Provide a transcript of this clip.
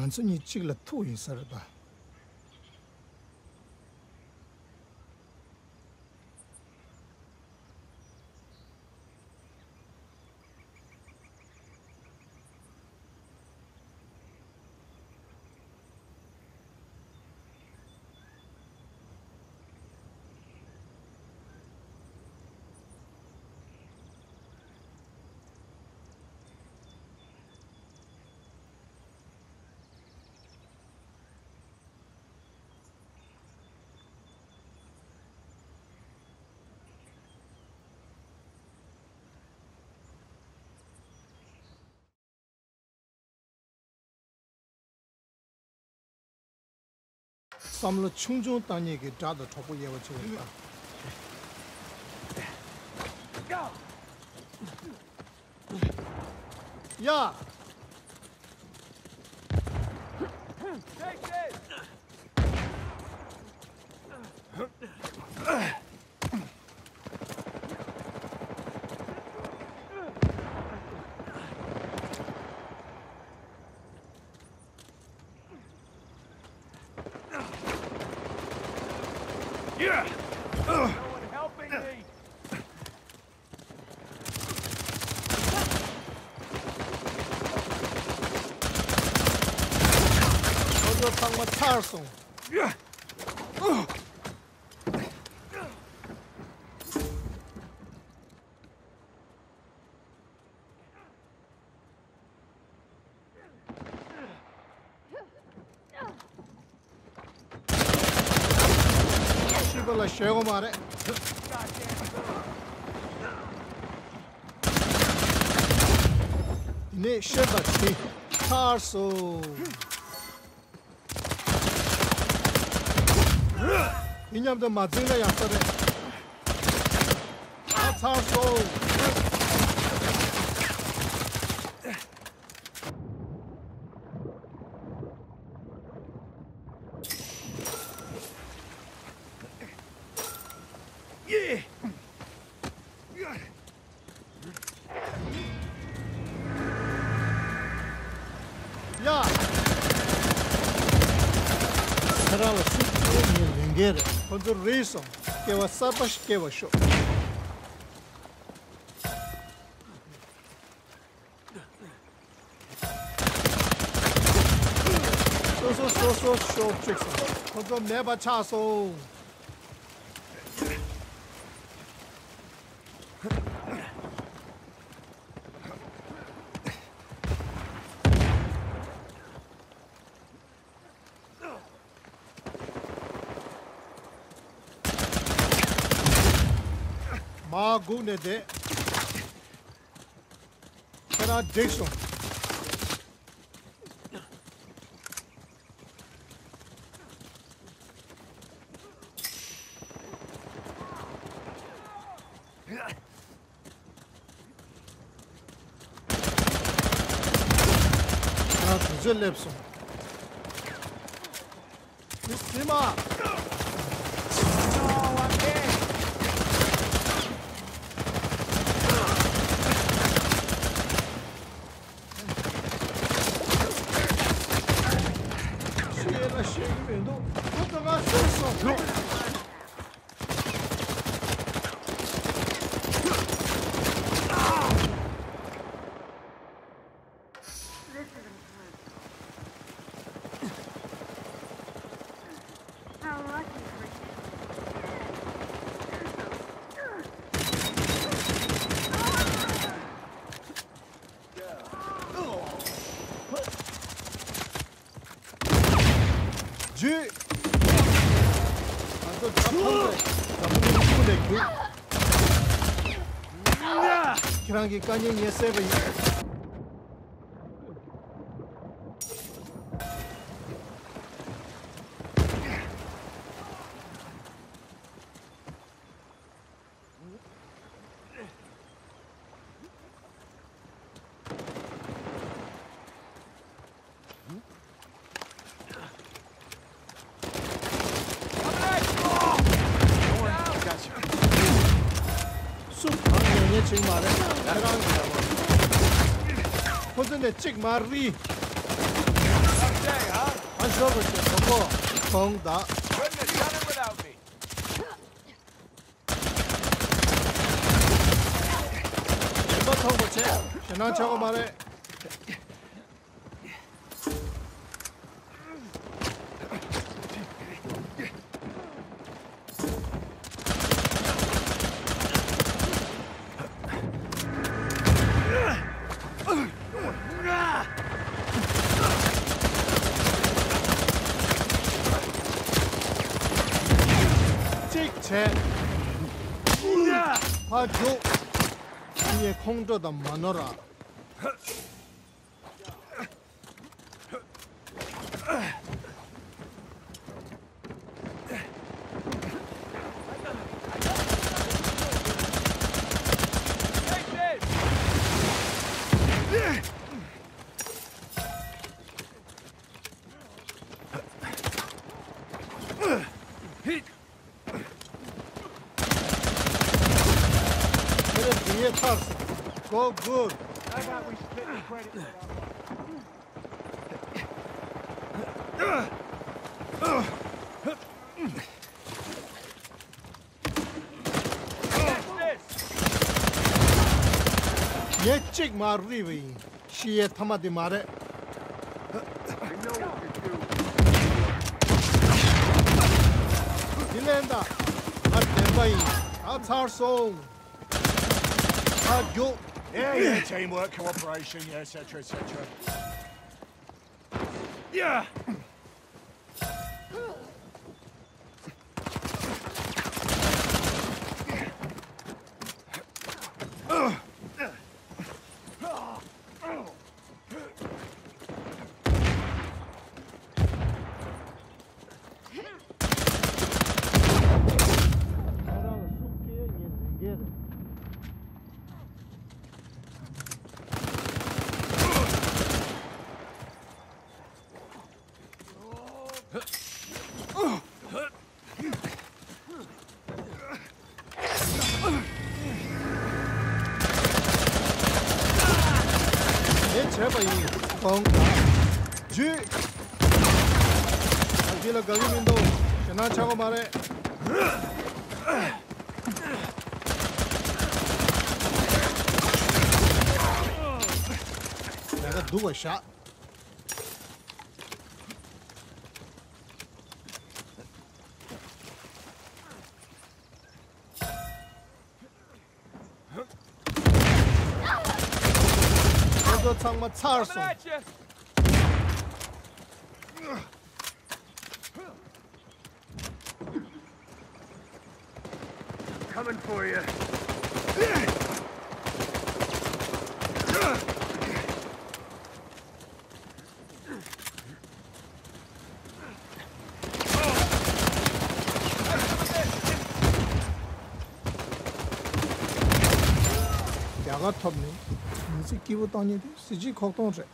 俺说你这个了，头晕死了吧？samlo chungchung tanye ge dada thopo yewa chewa ta. Ya! Take this! from my torso. Let's show him at it. Nick Shiva, Carso. 이념도 맞은 거 약속해. 아, 차소. 사람을 숨기는 링게를 먼저 레이서 깨와 싸바시 깨와 쇼 쏘쏘쏘쏘 쇼 찍서 먼저 내봐 차소 မာဂုနဲ့တဲ့ဆရာဒိတ်ဆုံး Güzel Lepson. Müslüman! 잡는 분의 chik ma re garang ya ma ko zene chik ma ri an sho go che ko ko tong da ko tong go che chenan cha go ma re 车，他就也控制的蛮那了。Niye çarsın? Go good. Yetecek mi arrivi? Şiye tamadi mare. Dilenda. Hadi bayım. Atar sol. hard go. Yeah, yeah, teamwork, cooperation, yeah, et cetera Yeah. phone. G! Tranquilo, Galindo. Shanacha ko mare. I got do a shot. 차고 말해 내가 누구 샷 저도 창마 차알소 Coming at you! Coming for you. 야가 톱니 zi kiwa tangi di siji kokton zhe.